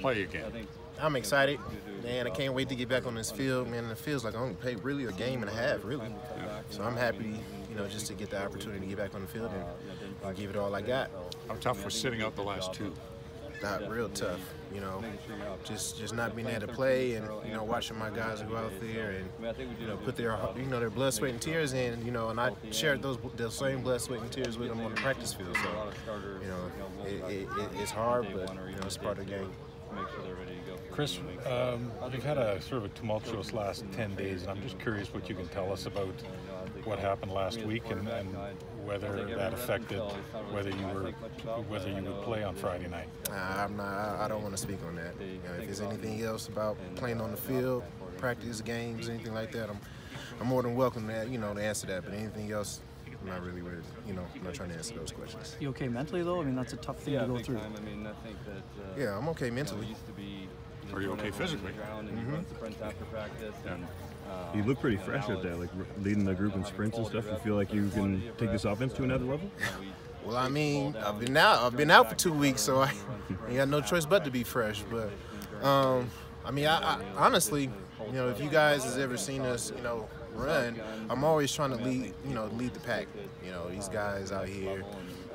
play again? I'm excited, man. I can't wait to get back on this field, man. It feels like I only played really a game and a half, really. So I'm happy, you know, just to get the opportunity to get back on the field and, and give it all I got. How tough was sitting out the last two? Not real tough, you know. Just just not being able to play and you know watching my guys go out there and you know put their you know their blood, sweat, and tears in, you know, and I shared those those same blood, sweat, and tears with them on the practice field. So you know, it, it, it, it's hard, but you know, it's part of the game. Chris, um, we've had a sort of a tumultuous last 10 days, and I'm just curious what you can tell us about what happened last week and, and whether that affected whether you were whether you would play on Friday night. Uh, I'm not. I don't want to speak on that. You know, if there's anything else about playing on the field, practice games, anything like that, I'm I'm more than welcome to you know to answer that. But anything else, I'm not really with. You know, I'm not trying to answer those questions. You okay mentally though? I mean, that's a tough thing yeah, to go through. Time. I mean, I think that. Uh, Yeah, I'm okay mentally. Used to be. Are you okay physically? Mm-hmm. Run sprints after practice and. Uh, You look pretty fresh out there, like leading the group in sprints and stuff. You feel like you can take this offense to another level? Well, I mean, I've been out. I've been out for two weeks, so I ain't got no choice but to be fresh. But um, I mean, I, I honestly, you know, if you guys has ever seen us, you know, run, I'm always trying to lead, you know, lead the pack. You know, these guys out here,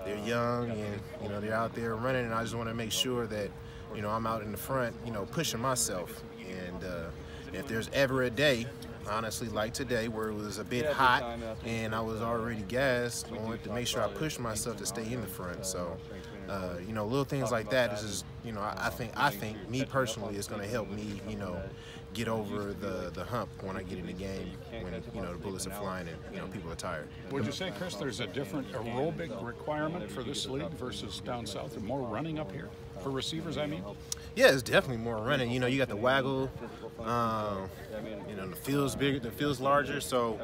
they're young and you know they're out there running, and I just want to make sure that you know I'm out in the front, you know, pushing myself. And uh, if there's ever a day honestly like today where it was a bit hot and I was already gassed. I wanted to make sure I pushed myself to stay in the front. So, uh, you know, little things like that is just, you know, I, I think I think me personally is going to help me, you know, get over the the hump when I get in the game when you know the bullets are flying and you know people are tired. Would you say, Chris, there's a different aerobic requirement for this league versus down south, and more running up here for receivers? I mean, Yeah, it's definitely more running. You know, you got the waggle. Um, you know, the field's bigger, the field's larger, so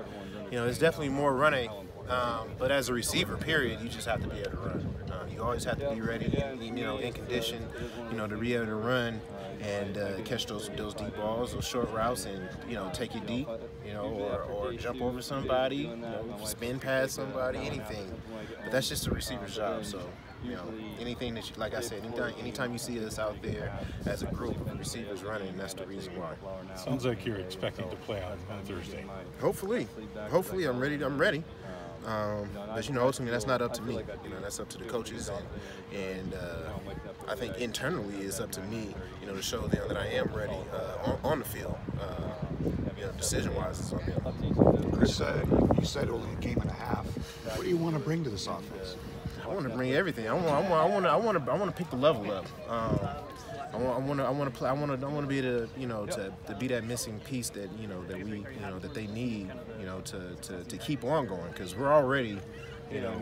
you know it's definitely more running. Um, but as a receiver, period, you just have to be able to run. Uh, you always have to be ready, you know, in condition, you know, to be able to run and uh, catch those those deep balls, those short routes, and you know, take it deep, you know, or, or jump over somebody, you know, spin past somebody, anything. But that's just a receiver's job. So you know, anything that you, like I said, anytime, anytime you see us out there as a group of receivers running, that's the reason why. Sounds like you're expecting to play on, on Thursday. Hopefully, hopefully I'm ready. I'm ready. Um, but you know, ultimately, that's not up to me. You know, that's up to the coaches, and, and uh, I think internally it's up to me. You know, to show them that I am ready uh, on, on the field. Uh, you know, decision-wise, it's on them. Chris, uh, you said only a game and a half. What do you want to bring to this offense? I want to bring everything. I want. I want. I want to. I want to. I want to pick the level up. Um, I want. I want to. I want to play. I want to. I want to be to. You know, to, to be that missing piece that you know that we. You know that they need. You know, to to, to keep on going because we're already. You know,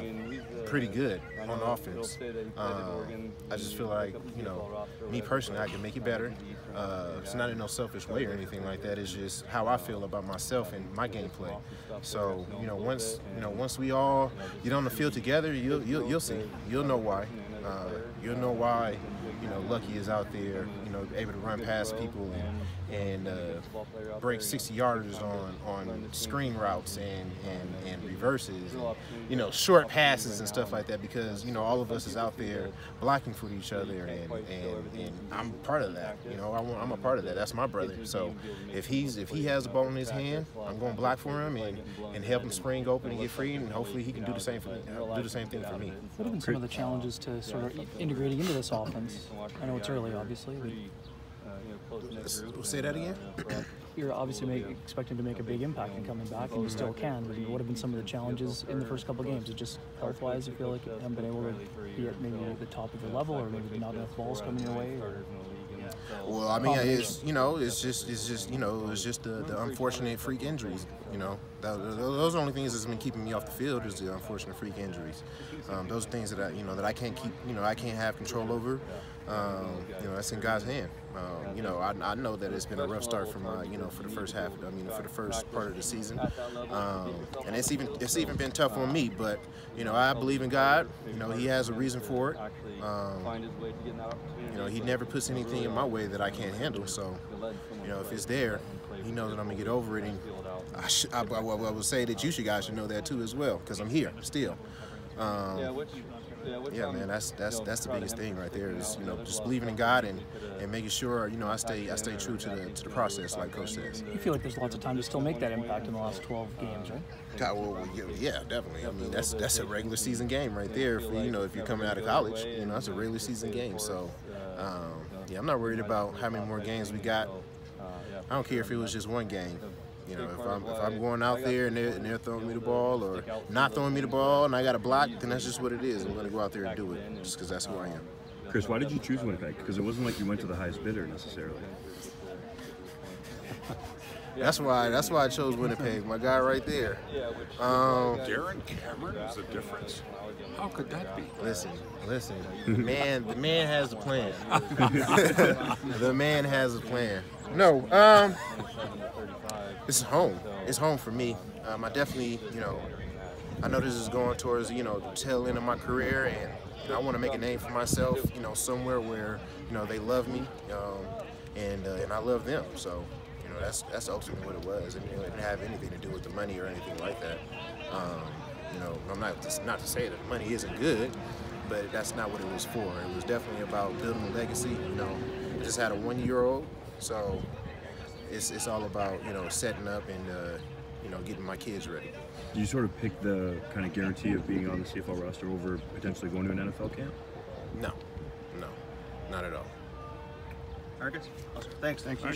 pretty good on offense. Um, I just feel like you know, me personally, I can make it better. Uh, it's not in no selfish way or anything like that. It's just how I feel about myself and my gameplay. So you know, once you know, once we all get on the field together, you'll you'll, you'll see. You'll know why. Uh, you'll know why. You know, Lucky is out there. You know, able to run past people and, and uh, break 60 yarders on on screen routes and and, and reverses. And, you know, short passes and stuff like that because you know all of us is out there blocking for each other and and, and I'm part of that. You know, I I'm a part of that. That's my brother. So if he's if he has the ball in his hand, I'm going to block for him and, and help him spring open and get free, and hopefully he can do the same for do the same thing for me. What have been some of the challenges to sort of integrating into this offense? I know it's early, obviously. But Say that again. you're obviously make, expecting to make a big impact in coming back, and you still can. But what have been some of the challenges in the first couple of games? It just health-wise, you feel like you haven't been able to be at maybe the top of your level, or maybe not enough balls coming your way, or Well, I mean, it's you know, it's just it's just you know, it's just the, the unfortunate freak injuries. You know, That- those are the only things that's been keeping me off the field is the unfortunate freak injuries. Um, those are things that I you know that I can't keep you know I can't have control over. Um, you know, that's in God's hand. Um, you know, I, I know that it's been a rough start for my you know for the first half. I mean, for the first part of the season, um, and it's even it's even been tough on me. But you know, I believe in God. You know, He has a reason for it. Um, you know, He never puts anything in my way that I can't handle. So, you know, if it's there, He knows that I'm gonna get over it. And I, sh- I, I, I would say that you should guys should know that too as well, because I'm here still. Um, yeah, man, that's that's that's the biggest thing right there. Is you know just believing in God and, and making sure you know I stay I stay true to the to the process, like Coach says. You feel like there's lots of time to still make that impact in the last 12 games, right? God, well, yeah, yeah, definitely. I mean, that's that's a regular season game right there. For you know, if you're coming out of college, you know, that's a regular season game. So, um, yeah, I'm not worried about how many more games we got. I don't care if it was just one game. You know, if I'm if I'm going out there and they're, and they're throwing me the ball or not throwing me the ball and I got a block, then that's just what it is. I'm going to go out there and do it just because that's who I am. Chris, why did you choose Winnipeg? Because it wasn't like you went to the highest bidder necessarily. That's why that's why I chose Winnipeg. My guy right there. Um, Darren Cameron is a difference. How could that be? Listen, listen. The man, the man has a plan. the man has a plan. No, um, it's home. It's home for me. Um, I definitely, you know, I know this is going towards, you know, the tail end of my career, and I want to make a name for myself, you know, somewhere where, you know, they love me, um, and uh, and I love them. So, you know, that's that's ultimately what it was, know, it didn't have anything to do with the money or anything like that. Um, you know, I'm not to, not to say that money isn't good, but that's not what it was for. It was definitely about building a legacy. You know, I just had a one-year-old, so it's it's all about you know setting up and uh, you know getting my kids ready. Did you sort of pick the kind of guarantee of being on the CFL roster over potentially going to an NFL camp? No, no, not at all. All right, guys. Awesome. Thanks. Thank you.